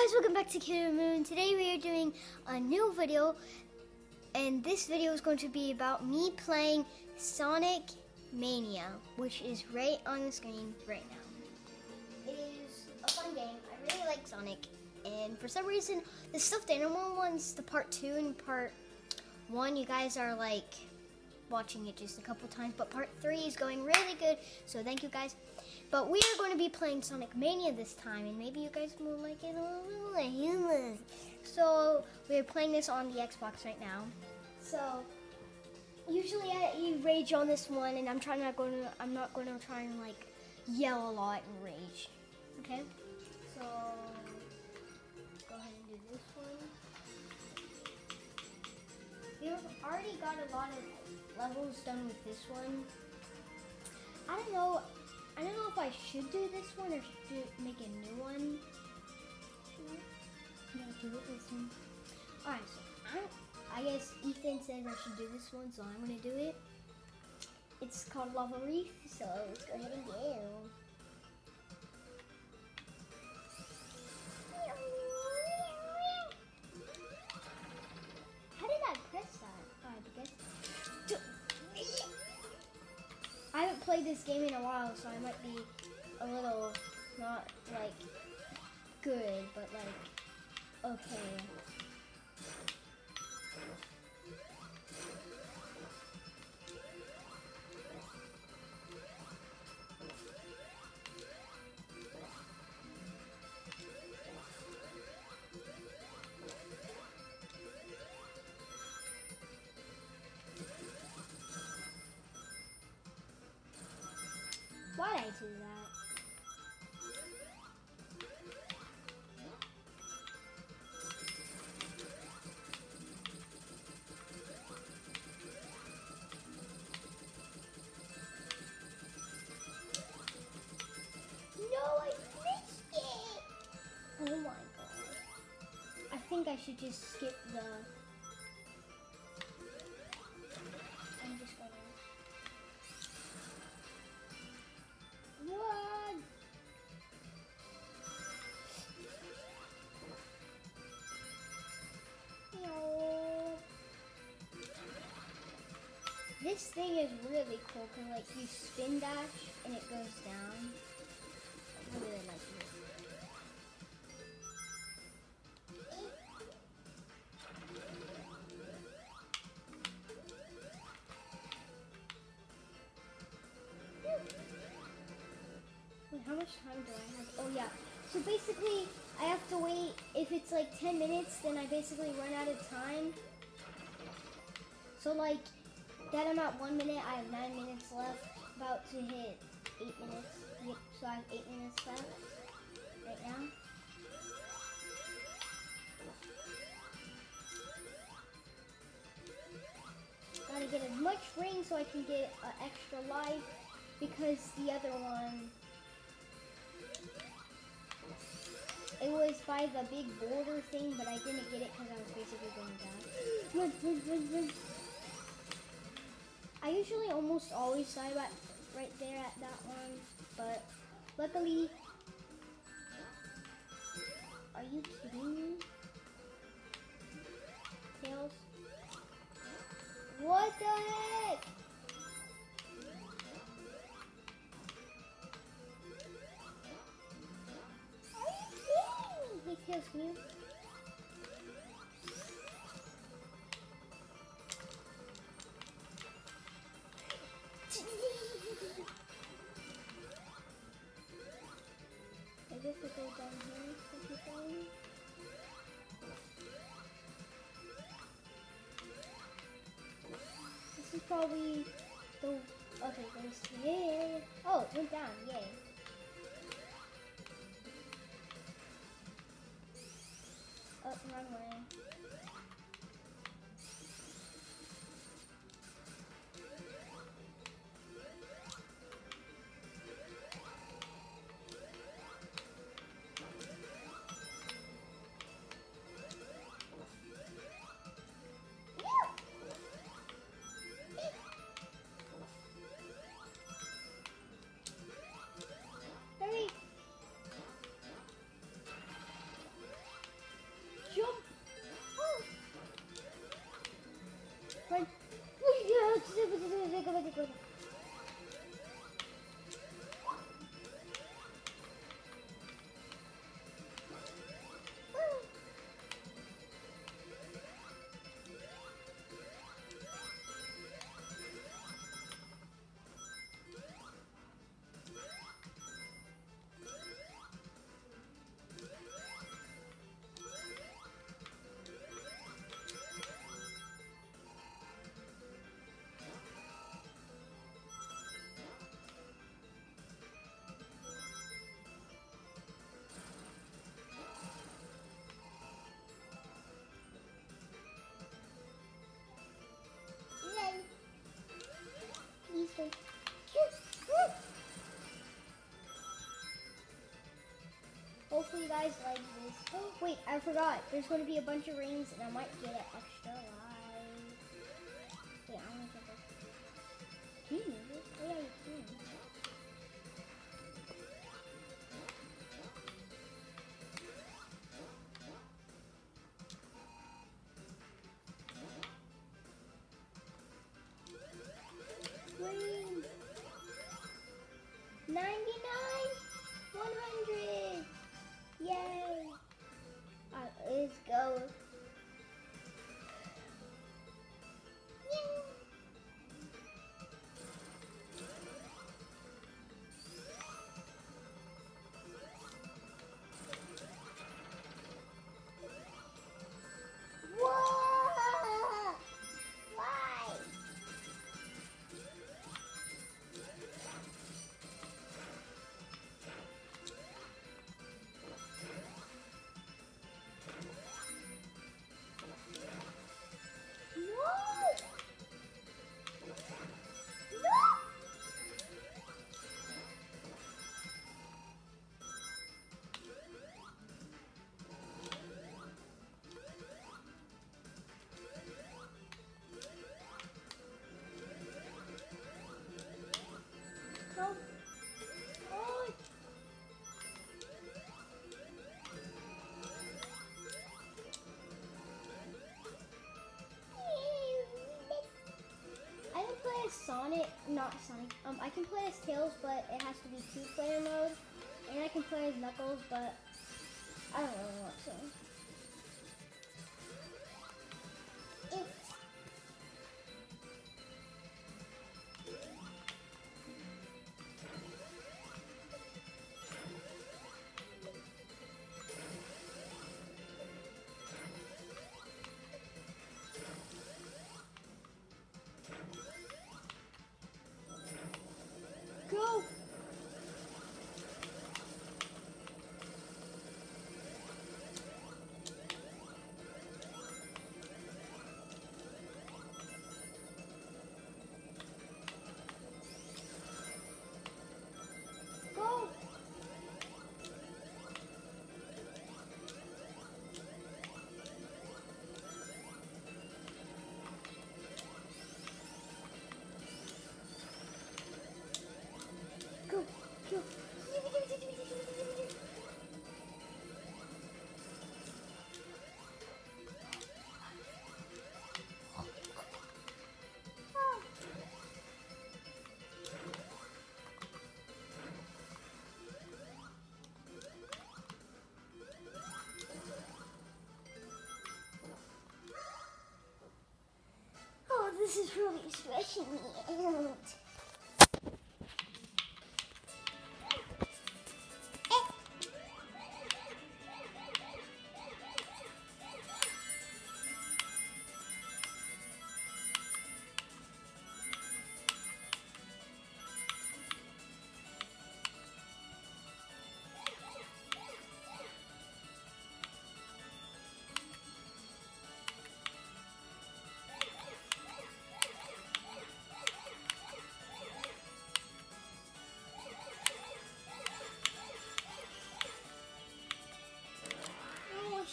guys, welcome back to Kiddo & Moo. Today we are doing a new video, and this video is going to be about me playing Sonic Mania, which is right on the screen right now. It is a fun game. I really like Sonic, and for some reason, the stuffed animal ones, the part two and part one, you guys are like watching it just a couple times, but part three is going really good, so thank you guys. But we are going to be playing Sonic Mania this time, and maybe you guys will like it a little humor. So we're playing this on the Xbox right now. So usually I rage on this one, and I'm trying not going to. I'm not going to try and like yell a lot and rage. Okay. So already got a lot of levels done with this one. I don't know. I don't know if I should do this one or do, make a new one. Do it this one. Alright, so I, I guess Ethan says I should do this one, so I'm gonna do it. It's called Lava Reef, so let's go ahead and go. Played this game in a while, so I might be a little not like good, but like okay. Should just skip the... I'm just gonna... Run! No. This thing is really cool because like you spin dash and it goes down. I really like it. Much time do I have? Oh yeah. So basically, I have to wait. If it's like 10 minutes, then I basically run out of time. So like, that I'm at one minute, I have nine minutes left. About to hit eight minutes. So I have eight minutes left right now. Gotta get as much ring so I can get an extra life because the other one It was by the big boulder thing, but I didn't get it because I was basically going down. I usually almost always die back right there at that one, but luckily, are you kidding me? Tails? What the heck? Me. I guess goes down here. you. This is probably the okay. There's yay. Oh, it went down. Yay. Oh, guys like this. Oh, wait, I forgot. There's going to be a bunch of rings, and I might get it extra Sonic, not Sonic. Um, I can play as Tails, but it has to be two-player mode, and I can play as Knuckles, but this is really stretching me out.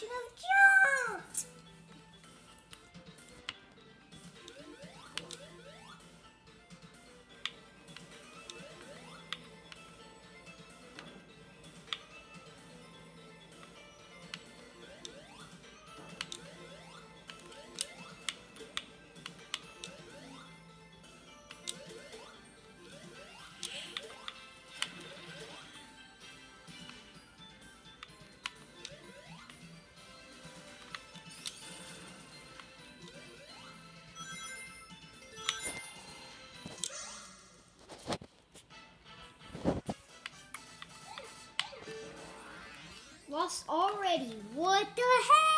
Oh, I Lost already. What the heck?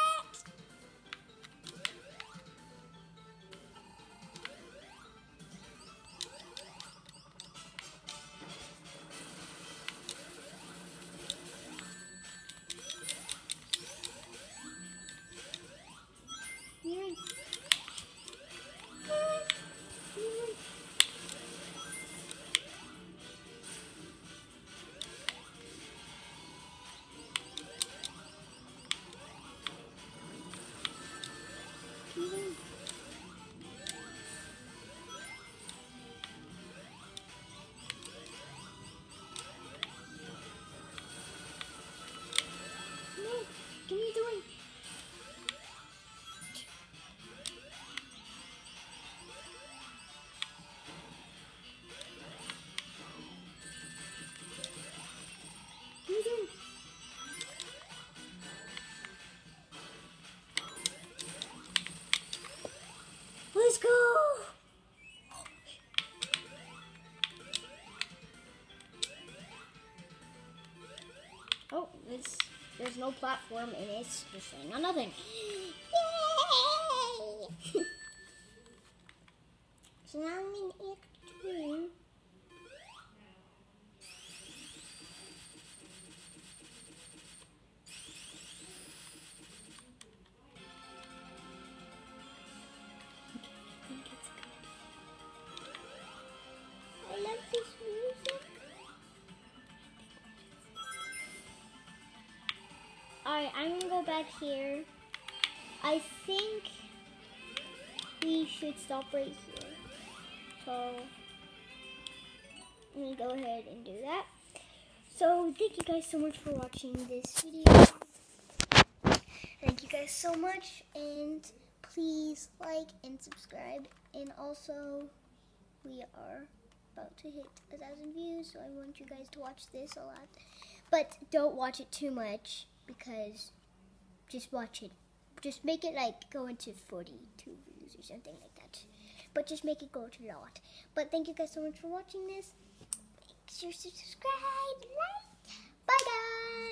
No platform and it's just saying nothing. Alright, I'm gonna go back here. I think we should stop right here. So, let me go ahead and do that. So, thank you guys so much for watching this video. Thank you guys so much, and please like and subscribe. And also, we are about to hit a thousand views, so I want you guys to watch this a lot. But don't watch it too much because just watch it. Just make it like go into 42 views or something like that. But just make it go to a lot. But thank you guys so much for watching this. Make sure to subscribe, like. Bye guys.